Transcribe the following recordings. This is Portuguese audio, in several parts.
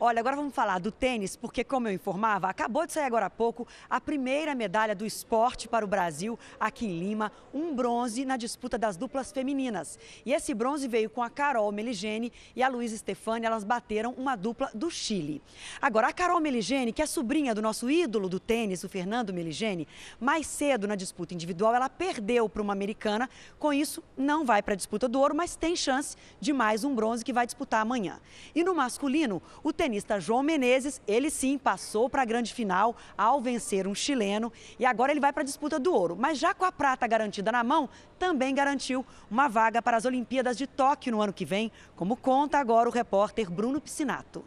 Olha, agora vamos falar do tênis, porque, como eu informava, acabou de sair agora há pouco a primeira medalha do esporte para o Brasil aqui em Lima, um bronze na disputa das duplas femininas. E esse bronze veio com a Carol Meligeni e a Luísa Stefani, elas bateram uma dupla do Chile. Agora, a Carol Meligeni, que é sobrinha do nosso ídolo do tênis, o Fernando Meligeni, mais cedo na disputa individual, ela perdeu para uma americana. Com isso, não vai para a disputa do ouro, mas tem chance de mais um bronze que vai disputar amanhã. E no masculino, o tênis tenista João Menezes, ele sim passou para a grande final ao vencer um chileno e agora ele vai para a disputa do ouro. Mas já com a prata garantida na mão, também garantiu uma vaga para as Olimpíadas de Tóquio no ano que vem, como conta agora o repórter Bruno Piscinato.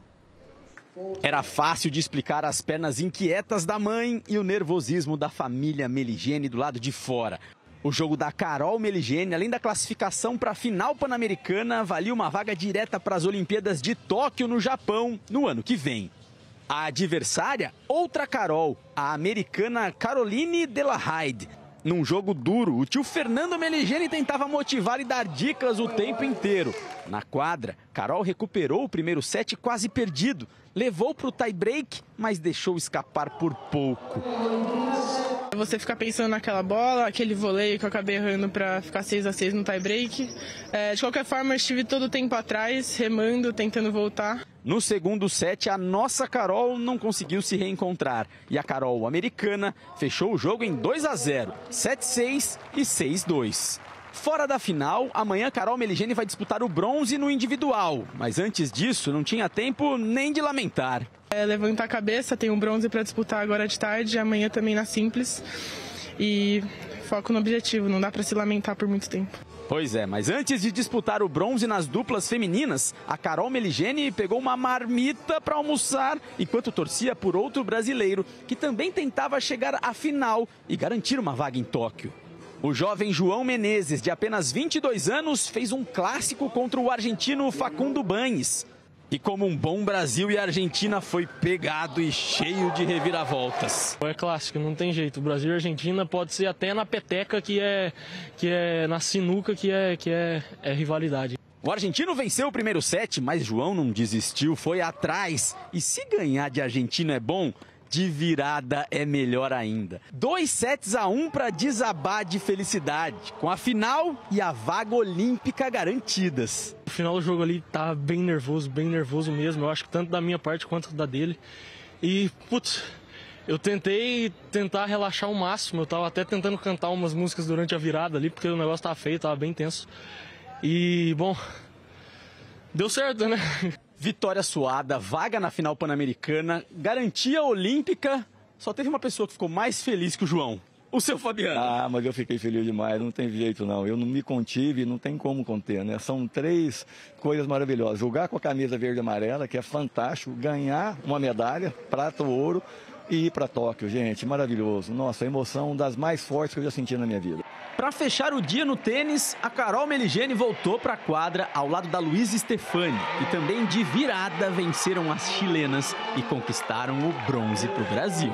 Era fácil de explicar as pernas inquietas da mãe e o nervosismo da família Meligene do lado de fora. O jogo da Carol Meligeni, além da classificação para a final pan-americana, valia uma vaga direta para as Olimpíadas de Tóquio, no Japão, no ano que vem. A adversária, outra Carol, a americana Caroline Delahaide. Num jogo duro, o tio Fernando Meligeni tentava motivar e dar dicas o tempo inteiro. Na quadra, Carol recuperou o primeiro set quase perdido, levou para o tie-break, mas deixou escapar por pouco. Você ficar pensando naquela bola, aquele voleio que eu acabei errando para ficar 6 a 6 no tie-break. É, de qualquer forma, eu estive todo o tempo atrás, remando, tentando voltar. No segundo set, a nossa Carol não conseguiu se reencontrar. E a Carol americana fechou o jogo em 2 a 0, 7-6 e 6-2. Fora da final, amanhã Carol Meligeni vai disputar o bronze no individual. Mas antes disso, não tinha tempo nem de lamentar. É, levantar a cabeça, tem um bronze para disputar agora de tarde, amanhã também na Simples. E foco no objetivo, não dá para se lamentar por muito tempo. Pois é, mas antes de disputar o bronze nas duplas femininas, a Carol Meligeni pegou uma marmita para almoçar enquanto torcia por outro brasileiro que também tentava chegar à final e garantir uma vaga em Tóquio. O jovem João Menezes, de apenas 22 anos, fez um clássico contra o argentino Facundo Banes. E como um bom Brasil e Argentina foi pegado e cheio de reviravoltas. É clássico, não tem jeito. O Brasil e Argentina pode ser até na peteca que é que é na sinuca que é que é, é rivalidade. O argentino venceu o primeiro set, mas João não desistiu, foi atrás. E se ganhar de argentino é bom, de virada é melhor ainda. Dois sets a um para desabar de felicidade, com a final e a vaga olímpica garantidas. O final do jogo ali tá bem nervoso, bem nervoso mesmo. Eu acho que tanto da minha parte quanto da dele. E, putz, eu tentei tentar relaxar o máximo. Eu tava até tentando cantar umas músicas durante a virada ali, porque o negócio tava feio, tava bem tenso. E, bom, deu certo, né? Vitória suada, vaga na final pan-americana, garantia olímpica. Só teve uma pessoa que ficou mais feliz que o João. O seu Fabiano. Ah, mas eu fiquei feliz demais, não tem jeito não. Eu não me contive, não tem como conter, né? São três coisas maravilhosas. Jogar com a camisa verde e amarela, que é fantástico, ganhar uma medalha, prata ou ouro, e ir para Tóquio, gente, maravilhoso. Nossa, emoção das mais fortes que eu já senti na minha vida. Para fechar o dia no tênis, a Carol Meligeni voltou para a quadra ao lado da Luísa Stefani e também de virada venceram as chilenas e conquistaram o bronze para o Brasil.